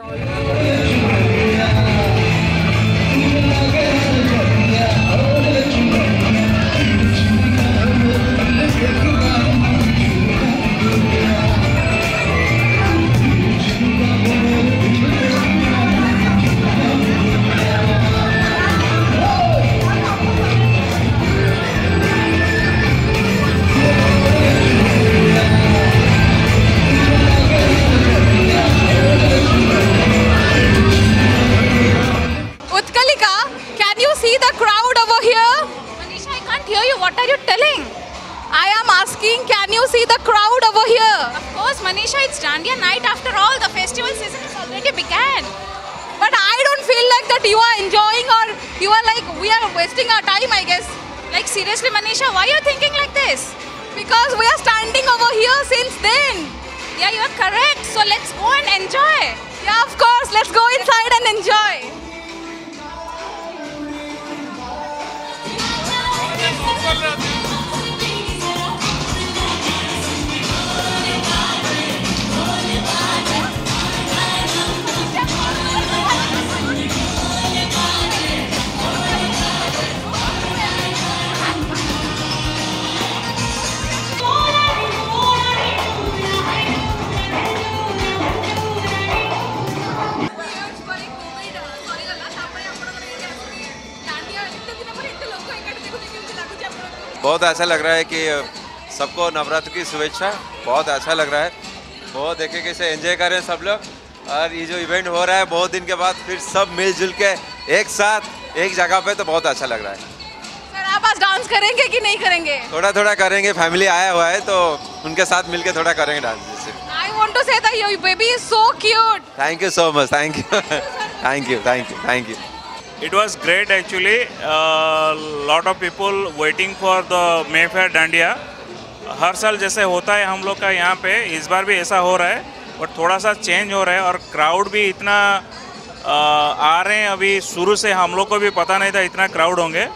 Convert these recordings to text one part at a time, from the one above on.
Oh, yeah. Are you telling? I am asking, can you see the crowd over here? Of course, Manisha, it's Dandiya night after all. The festival season has already began. But I don't feel like that you are enjoying or you are like, we are wasting our time, I guess. Like, seriously, Manisha, why are you thinking like this? Because we are standing over here since then. Yeah, you are correct. So let's go and enjoy. Yeah, of course. Let's go inside and enjoy. बहुत अच्छा लग रहा है कि सबको नवरात्र की शुभेच्छा। बहुत अच्छा लग रहा है। बहुत देखे कैसे एंजॉय कर रहे हैं सब लोग। और ये जो इवेंट हो रहा है बहुत दिन के बाद फिर सब मिलजुल के एक साथ एक जगह पे तो बहुत अच्छा लग रहा है। सर आप आज डांस करेंगे कि नहीं करेंगे? थोड़ा थोड़ा करेंगे। फैमिली आया हुआ है तो उनके साथ मिलके थोड़ा करेंगे डांस जैसे। Baby is so cute. Thank you so much thank you thank you thank you thank you It was great, actually. A lot of people waiting for the Mayfair Dandiya. हर साल जैसे होता है हम लोग का यहाँ पे, इस बार भी ऐसा हो रहा है और थोड़ा सा चेंज हो रहा है और क्राउड भी इतना आ रहे हैं अभी शुरू से, हम लोग को भी पता नहीं था इतना क्राउड होंगे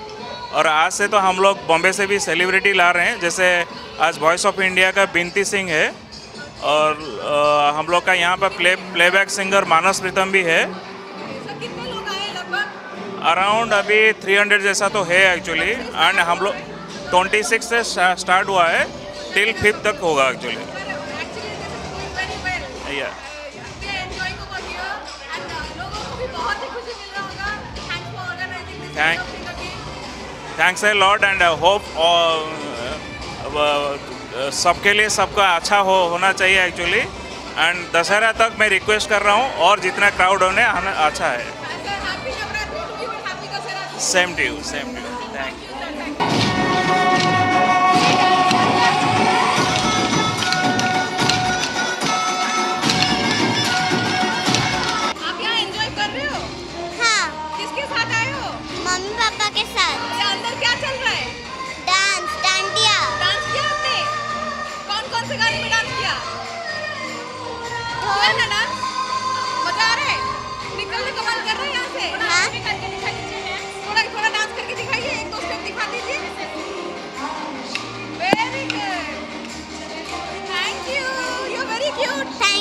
और आज से तो हम लोग बॉम्बे से भी सेलिब्रिटी ला रहे हैं, जैसे आज वॉइस ऑफ़ इंडिया का बिनती सिंह है और हम लोग का यहाँ पर play playback singer Manas Pritam भी है अराउंड अभी 300 जैसा तो है एक्चुअली एंड हम लोग 26 से स्टार्ट हुआ है टिल फिफ्थ तक होगा एक्चुअली. या We are enjoying over here and लोगों को भी बहुत खुशी मिल रहा होगा. Thanks for organizing this Thank- kind of thing again. Thanks a lot and hope सबके लिए सबका अच्छा हो, होना चाहिए एक्चुअली एंड दशहरा तक मैं रिक्वेस्ट कर रहा हूँ, और जितना क्राउड होने, आना अच्छा है same to you same to you thank you आप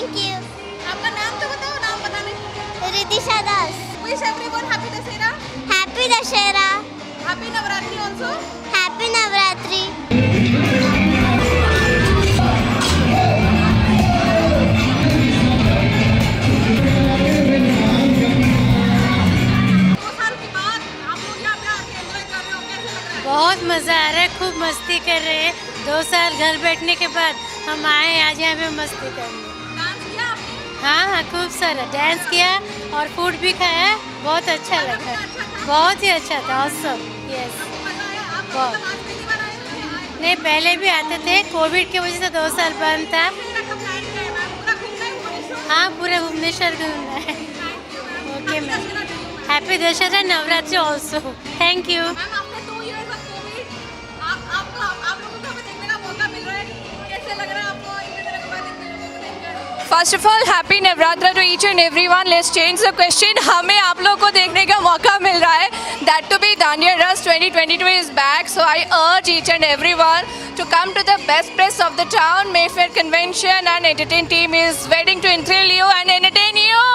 थैंक यू आपका नाम तो बताओ नाम बताने। Ridisha Das. Wish everyone happy Dussehra. Happy Dussehra. Happy Navratri also happy Navratri. दो साल के बाद आप लोग यहाँ पे आके एंजॉय कर रहे हो कैसे लग रहा है? बहुत मज़ा आ रहा है खूब मस्ती कर रहे हैं। दो साल घर बैठने के बाद हम आए आज यहाँ पे मस्ती करने। हाँ हाँ खूब सारा डांस किया और फ़ूड भी खाया। बहुत अच्छा लगा। बहुत ही अच्छा था ऑसम यस बहुत। नहीं, पहले भी आते थे। कोविड की वजह से दो साल बंद था। है, पूरा भुवनेश्वर घूमना है। Okay ma'am. Happy Dussehra, Navratri also thank you first of all happy Navratra to each and every one let's change the question हमें आप लोगों को देखने का मौका मिल रहा है. That to be Dandiya Raas 2022 twenty two is back so I urge each and every one to come to the best place of the town Mayfair convention and entertain team is waiting to enthral you and entertain you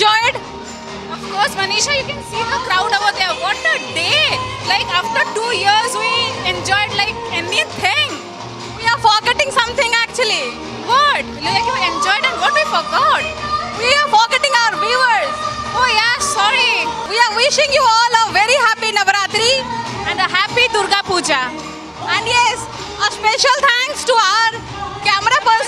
did you enjoy it? Of course, Manisha, you can see the crowd over there. What a day! Like after two years, we enjoyed like anything. We are forgetting something actually. What? Like you enjoyed and what we forgot? We are forgetting our viewers. Oh yeah, sorry. We are wishing you all a very happy Navaratri. And a happy Durga Puja. And yes, a special thanks to our camera person.